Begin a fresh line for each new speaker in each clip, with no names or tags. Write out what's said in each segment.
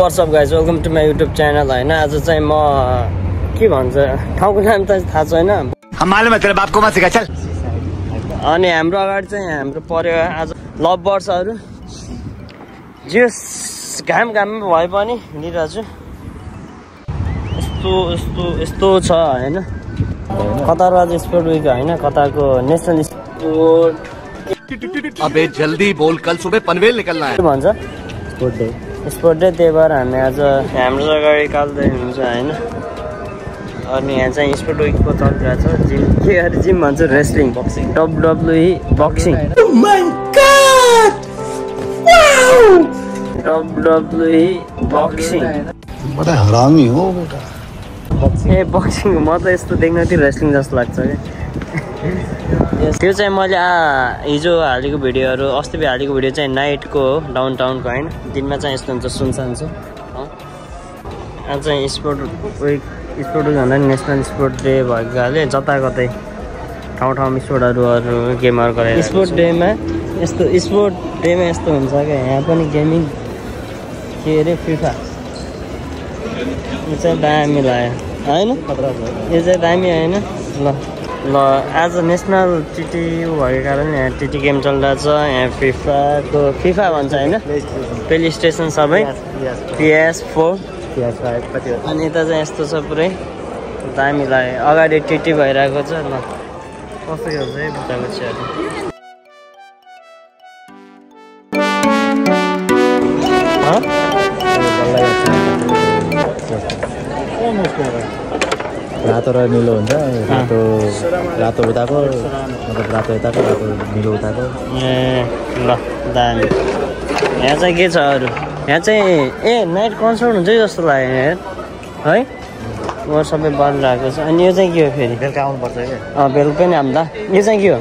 What's up guys welcome to my YouTube channel होइन आज चाहिँ म के भन्छ? ठाउँको नाम त थाहा छैन। अनि हाम्रो अगाडि चाहिँ हाम्रो पर्यो आज लभ बर्ड्सहरू जियोस् घाम घाममा भए पनि हिँडिरहेको छु यस्तो यस्तो यस्तो छ होइन? कतार आज स्पोर्ट विक होइन? कतारको नेसनल स्पोर्ट
अबे जल्दी बोल कल सुबह पनवेल निकलना है।
के भन्छ?
स्पोर्ट डे
त्यही भएर हामी आज हाम्रो अगाडि काल्दै हुन्छ होइन। अनि यहाँ चाहिँ स्पोर्ट विकको चलिरहेको छ। जिम के अरे जिम भन्छ wrestling boxing WWE boxing WWE boxing
बड़ा हरामी हो बेटा।
ए बक्सिङ म त यस्तो देख्न थियो रेस्लिङ जस्तो लाग्छ क्या। त्यो चाहिँ मैले हिजो हालेको भिडियोहरू अस्ति हालेको भिडियो चाहिँ नाइटको हो डाउन टाउनको होइन। दिनमा चाहिँ यस्तो हुन्छ सुनसान अँ। आज चाहिँ स्पोर्ट विक स्पोर्ट विक भन्दा नि नेसनल स्पोर्ट डे भएको जता कतै ठाउँ ठाउँमा स्पोर्टहरू अरू गेमहरू गराएर स्पोर्ट डेमा यस्तो स्पोर्ट डेमा यस्तो हुन्छ क्या यहाँ पनि गेमिङ के अरे फिफा। यो चाहिँ दामी लाग्यो। होइन? यो चाहिँ दामी होइन? ल। ल आज नेसनल टिटी भएको कारणले यहाँ टिटी गेम चलिरहेको छ यहाँ फिफाको फिफा भन्छ होइन? प्ले स्टेसन सबै? पिएस फोर अनि यता चाहिँ यस्तो छ पुरै। दामी लाग्यो अगाडि टिटी भइरहेको छ ल। कस्तो खेल्छ है चियाले हँ?
रातो र निलो हुन्छ रातो रातो उताको मतलब रातो यताको रातो निलो उताको
ए ल दामी यहाँ चाहिँ के छ अरू यहाँ चाहिँ ए नाइट कन्सर्ट हुन्छ है जस्तो लाग्यो यहाँ है वर सबै बनिरहेको छ अनि यो चाहिँ के हो फेरि
बेलुका आउनुपर्छ क्या
अँ बेलुका पनि हाम्दा यो चाहिँ के हो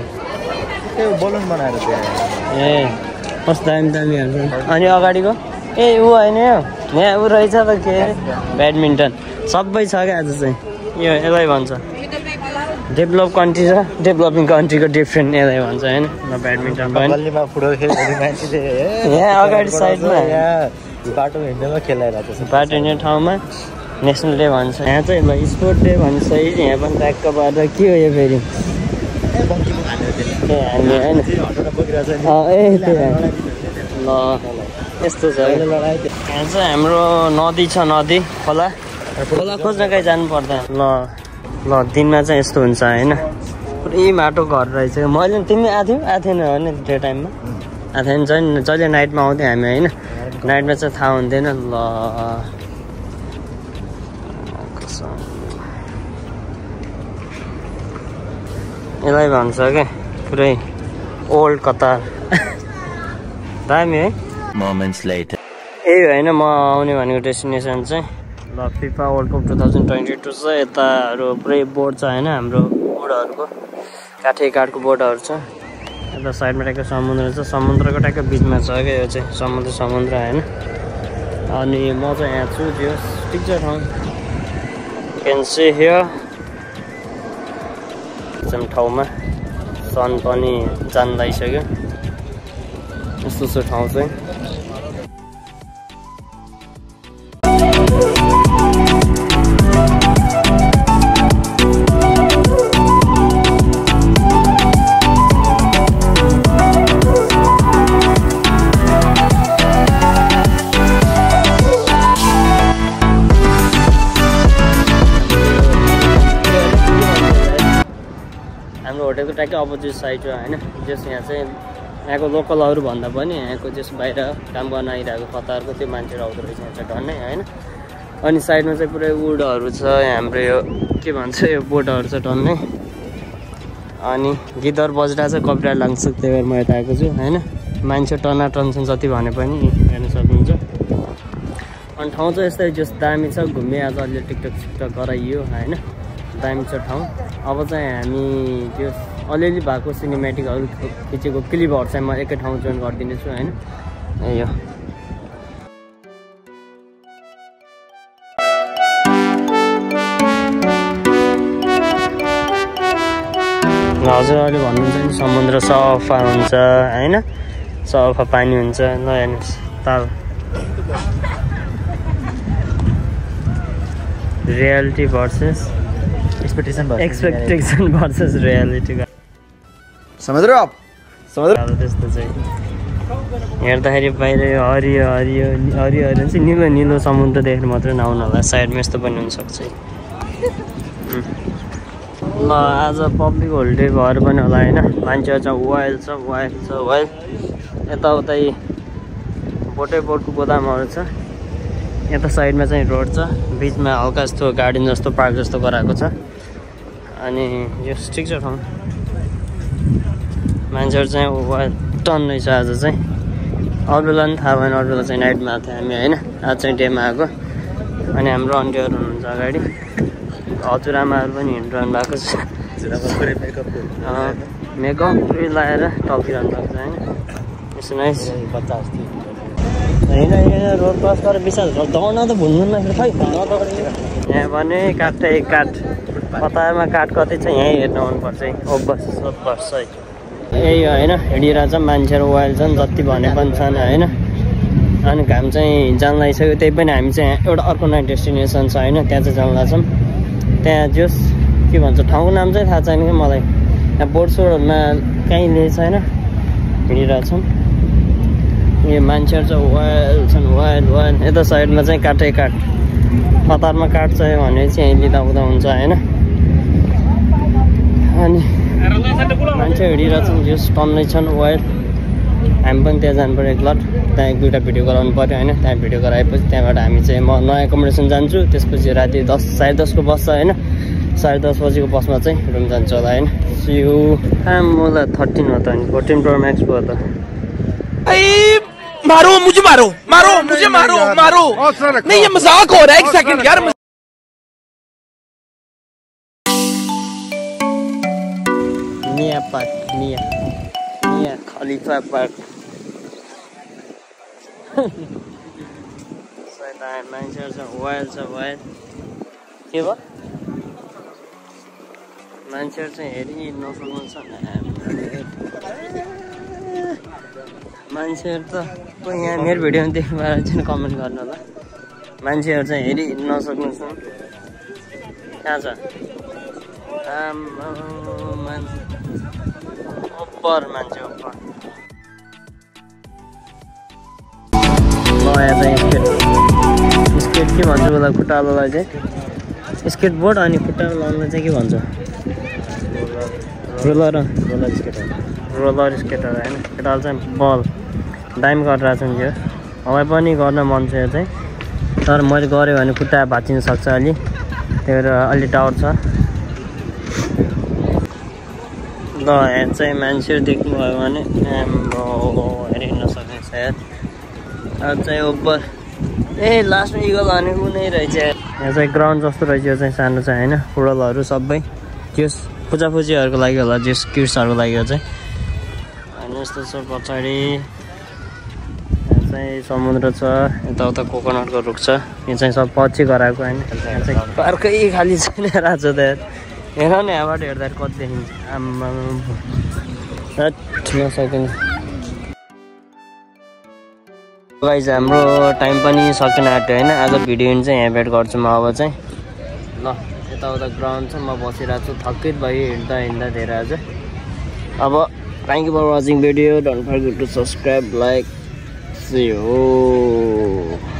त्यो बलुन बनाएर
ए कस्तो दामी दामी अनि अगाडिको ए ऊ होइन यहाँ ऊ रहेछ त के अरे ब्याडमिन्टन सबै छ क्या आज चाहिँ यो यसलाई भन्छ। डेभलप कन्ट्री र डेभलपिङ कन्ट्रीको डिफ्रेन्ट यसलाई भन्छ होइन? ब्याडमिन्टन यहाँ अगाडि साइडमा।
बाटो हिँड्नेमा खेलाइरहेको छ।
बाटो हिँड्ने ठाउँमा नेसनल डे भन्छ। यहाँ चाहिँ ल स्पोर्ट डे भन्छ है? यहाँ पनि ट्याक्क भएर के हो यो फेरि। ल यस्तो छ। यहाँ चाहिँ हाम्रो नदी छ नदी खोला। खोला खोज्न कहीँ जानु पर्दा? ल ल दिनमा चाहिँ यस्तो हुन्छ होइन। पुरै माटो घर रहेछ। मैले तिमी आएको थियौ आएको थिएन भने त्यो टाइममा? आएको थिएन जहिले जहिले नाइटमा आउँथ्यो हामी होइन। नाइटमा चाहिँ थाहा हुन्थेन। ल। यसलाई भन्छ क्या पुरै ओल्ड कतार। दामी है। यही होइन म आउने भनेको डेस्टिनेसन चाहिँ। ल FIFA World Cup two thousand twenty two छ यताहरू पुरै बोर्ड छ होइन हाम्रो बोर्डहरूको काठे काठको बोर्डहरू छ। यता साइडमा ट्याक्क समुद्र छ। समुद्रको ट्याक्क बिचमा छ क्या यो चाहिँ समुद्र समुद्र होइन। अनि म चाहिँ यहाँ छु त्यो ठिक छ ठाउँ सी हियर ठाउँमा। सन पनि जान लागिसक्यो यस्तो छ ठाउँ चाहिँ। होटेलको ट्याक्कै अपोजिट साइड हो होइन? जस यहाँ चाहिँ यहाँको लोकलहरू भन्दा पनि यहाँको जस बाहिर काम गर्न आइरहेको कतारको त्यो मान्छेहरू आउँदो रहेछ यहाँ चाहिँ डन्नै होइन? अनि साइडमा चाहिँ पुरै वुडहरू छ हाम्रो यो के भन्छ यो बोटहरू छ डन्नै अनि गिटार बजिरहेको छ कपिराइट लाग्छ त्यही भएर म यता आएको छु होइन? मान्छे टना टन्छन् जति भने पनि हेर्न सक्नुहुन्छ। अनि ठाउँ चाहिँ यस्तै जस दामी छ घुम्ने आज अलि टिकटक सिकटक गराइयो होइन? दामी छ ठाउँ। अब चाहिँ हामी त्यो अलिअलि भएको सिनेमेटिकहरू खिचेको क्लिपहरू चाहिँ म एकै ठाउँ जोइन गरिदिनेछु होइन? यो। हजुरहरूले भन्नुहुन्छ नि समुद्र सफा हुन्छ होइन? सफा पानी हुन्छ। ल हेर्नुहोस् ताल। Reality versus
expectation
expectation versus रियालिटीको
समझ रहे हो आप? समझ रहे
त्यस्तो चाहिँ हेर्दाखेरि बाहिर यो हरियो हरियो हरियो हरियो चाहिँ निलो निलो समुद्र देखेर मात्रै नआउनु होला। साइडमा यस्तो पनि हुनसक्छ. ल आज पब्लिक होलिडे भएर पनि होला होइन? मान्छेहरू चाहिँ वाइल छ वाइल छ वाइल यताउतै बोटै बोटको गोदामहरू छ। यता साइडमा चाहिँ रोड छ। बिचमा हल्का जस्तो गार्डन जस्तो पार्क जस्तो गराएको छ। अनि यो ठिक छ ठाउँ मान्छेहरू चाहिँ वाइल टन्नै छ आज चाहिँ। अरू बेला पनि थाहा भएन अरू बेला चाहिँ नाइटमा आएको थियो हामी होइन। आज चाहिँ डेमा आएको अनि हाम्रो अन्टीहरू हुनुहुन्छ अगाडि। हजुरआमाहरू पनि हिँडिरहनु भएको छ। मेकअप लगाएर टल्किरहनु भएको छ होइन। यसो नाइस
बच्चा
होइन यहाँ रोड क्रस गरेर विशाल दौड्न त भुल्नु न खै यहाँ भने काठ एक काठ। कतारमा काठ कति छ यहीँ हेर्न आउनुपर्छ है। ओबस बस्छ है। यही होइन हिँडिरहेछ मान्छेहरू वाइल छन् जति भने पनि छन् होइन। अनि घाम चाहिँ जान लागिसक्यो त्यही पनि हामी चाहिँ एउटा अर्को नयाँ डेस्टिनेसन छ होइन त्यहाँ चाहिँ जान लाग्छौँ त्यहाँ जस के भन्छ ठाउँको नाम चाहिँ थाहा छैन कि मलाई। त्यहाँ बोर्डसोडहरूमा कहीँ लिएको छैन हिँडिरहेछौँ। यो मान्छेहरू चाहिँ वाइल छन् वाइल वाइल यता साइडमा चाहिँ काठै काठ कतारमा काठ चाहियो भने चाहिँ लिँदा उदा हुन्छ होइन अनि मान्छे हिँडिरहेछन् जस टन्नै छन् वाइल हामी पनि त्यहाँ जानु पऱ्यो एकलट त्यहाँ एक दुइटा भिडियो गराउनु पऱ्यो होइन त्यहाँ भिडियो गराएपछि त्यहाँबाट हामी चाहिँ म नयाँ एकोमोडेसन जान्छु त्यसपछि राति दस साढे दसको बस छ होइन साढे दस बजीको बसमा चाहिँ रुम जान्छु होला होइन सियु आम मलाई थर्टिन हो त अनि फोर्टिन प्रो म्याक्स भयो त
मारो मुझे मारो। मारो मुझे मारो मारो। नहीं ये मजाक हो रहा है एक सेकंड यार
Park, Nia. Nia Khalifa Park. सयता मान्छेहरू छ वाइल छ वाइल के भयो मान्छेहरू चाहिँ हेरि नसक्नु छ मान्छेहरू त यहाँ मेरो भिडियोमा देख्नु भएर चाहिँ कमेन्ट गर्नु होला मान्छेहरू चाहिँ हेरि नसक्नु छ कहाँ छ? आम्मा, मान्छे। ल यहाँ चाहिँ स्केट। स्केट के भन्छ उसलाई खुट्टालोलाई चाहिँ? स्केट बोर्ड अनि खुट्टालो लाउनुलाई चाहिँ के भन्छ? Roller.
Roller skater.
Roller skater होइन? केटाहरू चाहिँ बल। दाइम गरिरहेको छ नि यो। मलाई पनि गर्न मन छ यो चाहिँ। तर मैले गरेँ भने खुट्टा भाँचिन सक्छ अलि। त्यही भएर अलि डाउट छ। ल यहाँ चाहिँ मान्छेहरू देख्नुभयो भने आम्बो हेरि नसक्ने सायद अब चाहिँ ओभर ए लास्टमा इगल हाने कुनै रहेछ यहाँ चाहिँ ग्राउन्ड जस्तो रहेछ यो चाहिँ सानो चाहिँ होइन? फुटबलहरू सबै। त्यो पूजापूजीहरूको लागि होला त्यो किड्सहरूको लागि हो चाहिँ। अनि यस्तो छ पछाडि। चाहिँ समुद्र छ यताउता कोकोनटको रुख छ। यो चाहिँ सब पछि गराएको होइन। पार्कै खाली छैन राजो त हेर न यहाँबाट हेर्दाखेरि कति देखिन्छ। आम्मा नसकिन्छ गाइज हाम्रो टाइम पनि सकिन आँट्यो होइन। आज भिडियो चाहिँ यहाँ भेट गर्छु म अब चाहिँ। ल यताउता ग्राउन्ड छ म बसिरहेको छु थकित भयो हिँड्दा हिँड्दा धेरै आज। अब thank you for watching video don't forget to subscribe like C हो